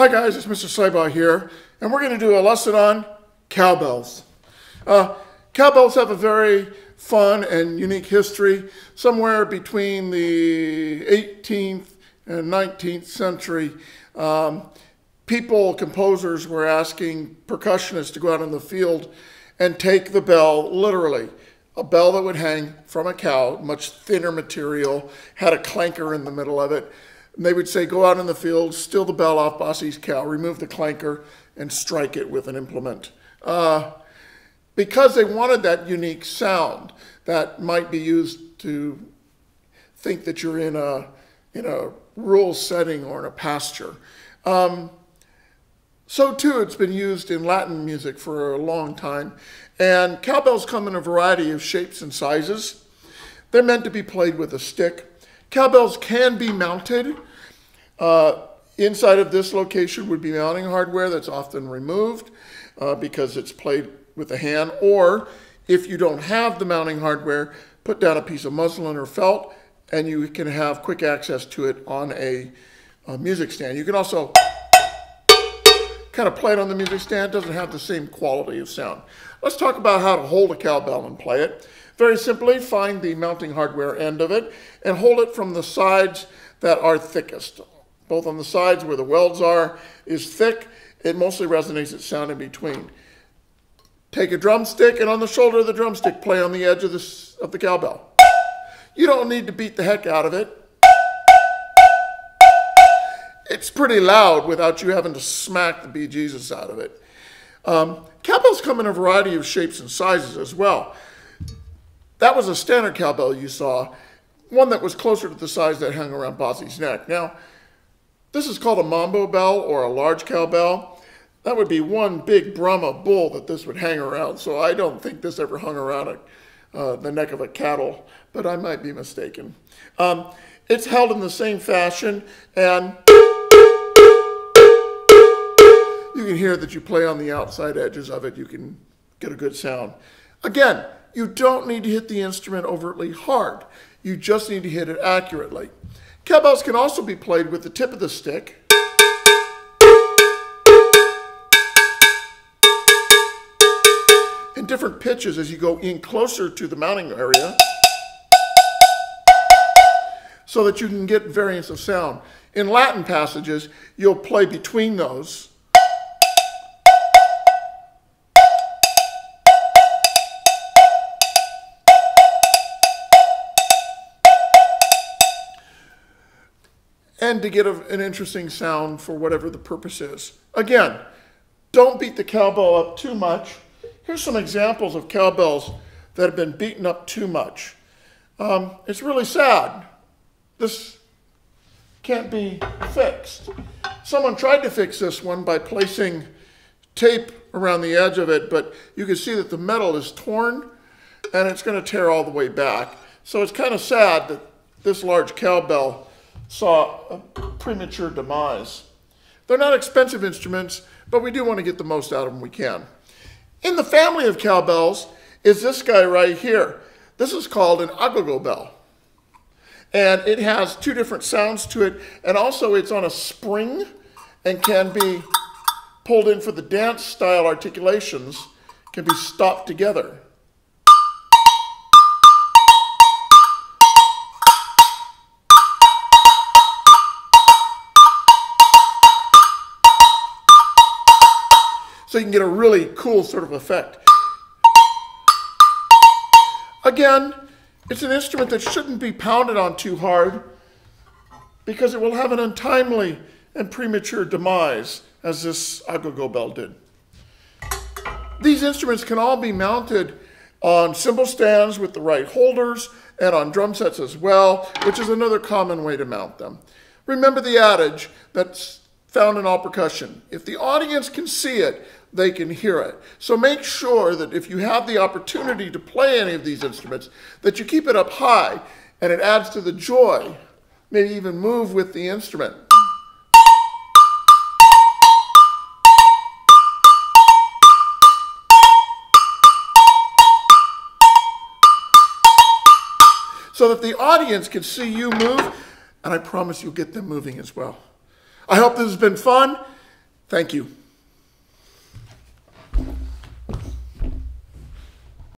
Hi guys, it's Mr. Slabaugh here, and we're going to do a lesson on cowbells. Uh, cowbells have a very fun and unique history. Somewhere between the 18th and 19th century, um, people, composers were asking percussionists to go out in the field and take the bell literally. A bell that would hang from a cow, much thinner material, had a clanker in the middle of it. And they would say, go out in the field, steal the bell off Bossy's cow, remove the clanker, and strike it with an implement. Uh, because they wanted that unique sound that might be used to think that you're in a, in a rural setting or in a pasture. Um, so too, it's been used in Latin music for a long time. And cowbells come in a variety of shapes and sizes. They're meant to be played with a stick. Cowbells can be mounted. Uh, inside of this location would be mounting hardware that's often removed uh, because it's played with a hand. Or if you don't have the mounting hardware, put down a piece of muslin or felt and you can have quick access to it on a, a music stand. You can also kind of play it on the music stand. It doesn't have the same quality of sound. Let's talk about how to hold a cowbell and play it. Very simply, find the mounting hardware end of it and hold it from the sides that are thickest. Both on the sides where the welds are is thick. It mostly resonates its sound in between. Take a drumstick and on the shoulder of the drumstick play on the edge of the, of the cowbell. You don't need to beat the heck out of it. It's pretty loud without you having to smack the bejesus out of it. Um, cowbells come in a variety of shapes and sizes as well. That was a standard cowbell you saw, one that was closer to the size that hung around Bossy's neck. Now, this is called a mambo bell or a large cowbell. That would be one big Brahma bull that this would hang around. So I don't think this ever hung around a, uh, the neck of a cattle, but I might be mistaken. Um, it's held in the same fashion, and you can hear that you play on the outside edges of it. You can get a good sound. Again, you don't need to hit the instrument overtly hard. You just need to hit it accurately. Cowbells can also be played with the tip of the stick. In different pitches as you go in closer to the mounting area so that you can get variance of sound. In Latin passages, you'll play between those and to get a, an interesting sound for whatever the purpose is. Again, don't beat the cowbell up too much. Here's some examples of cowbells that have been beaten up too much. Um, it's really sad. This can't be fixed. Someone tried to fix this one by placing tape around the edge of it, but you can see that the metal is torn and it's going to tear all the way back. So it's kind of sad that this large cowbell saw a premature demise. They're not expensive instruments, but we do want to get the most out of them we can. In the family of cowbells is this guy right here. This is called an agogo bell. And it has two different sounds to it, and also it's on a spring and can be pulled in for the dance style articulations, can be stopped together. So you can get a really cool sort of effect. Again, it's an instrument that shouldn't be pounded on too hard because it will have an untimely and premature demise, as this agogo bell did. These instruments can all be mounted on cymbal stands with the right holders and on drum sets as well, which is another common way to mount them. Remember the adage that's found in all percussion. If the audience can see it, they can hear it. So make sure that if you have the opportunity to play any of these instruments, that you keep it up high and it adds to the joy. Maybe even move with the instrument. So that the audience can see you move, and I promise you'll get them moving as well. I hope this has been fun. Thank you.